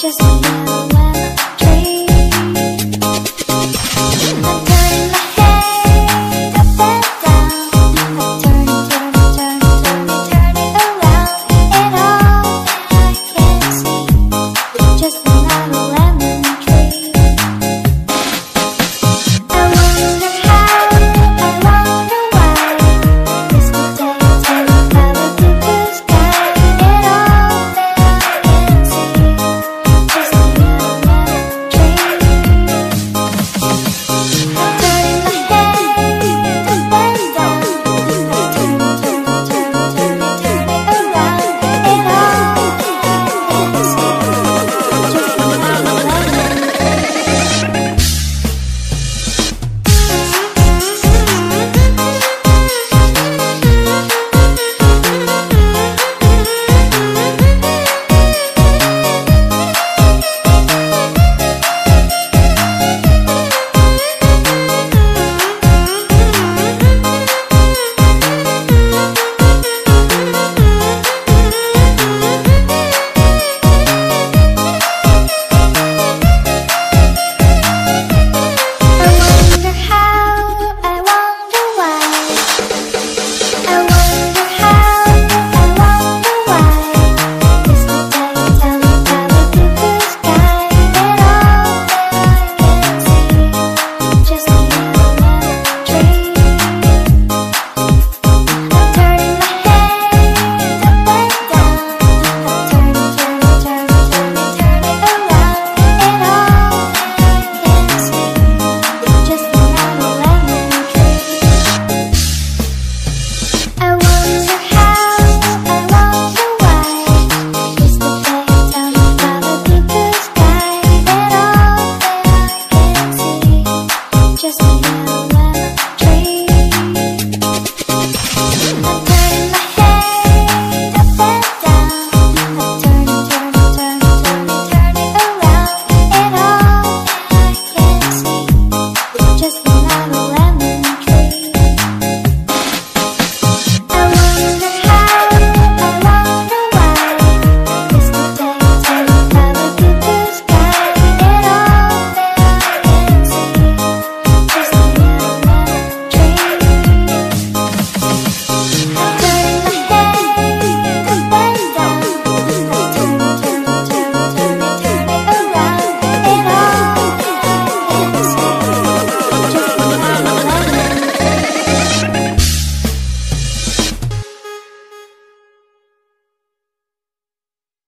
just